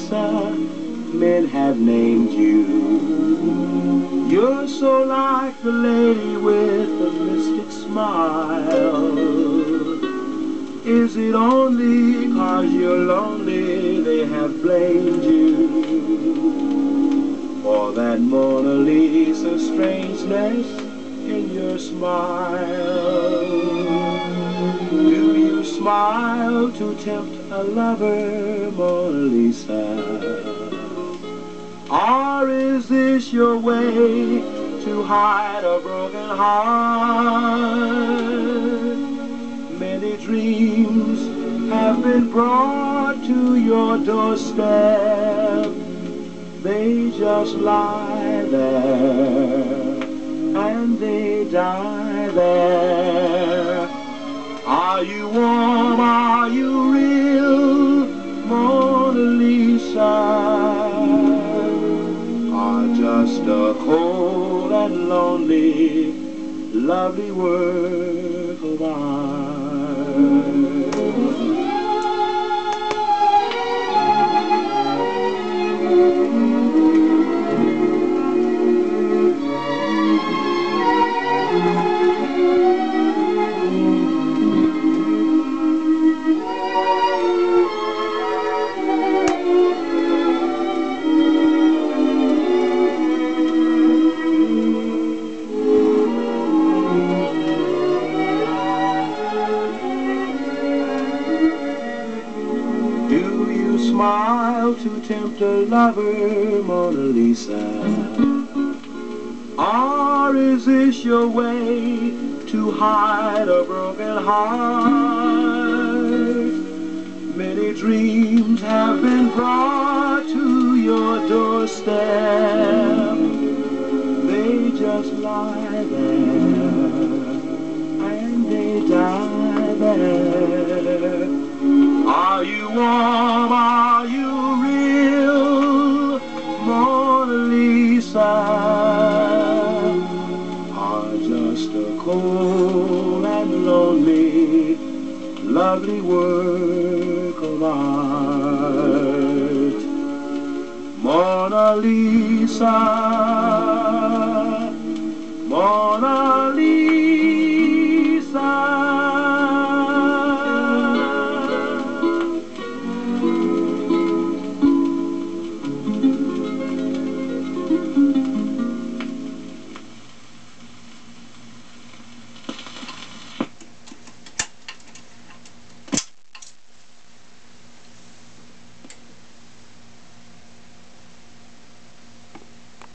Lisa, men have named you. You're so like the lady with the mystic smile. Is it only cause you're lonely they have blamed you? For that Mona Lisa strangeness in your smile. Smile to tempt a lover, Mona Lisa? Or is this your way to hide a broken heart? Many dreams have been brought to your doorstep. They just lie there and they die there. Are you warm? Are you real, Mona Lisa? Or just a cold and lonely, lovely work of art? Smile to tempt a lover, Mona Lisa? Or is this your way to hide a broken heart? Many dreams have been brought to your doorstep. They just lie there and they die there. side are just a cold and lonely, lovely work of art. Mona Lisa, Mona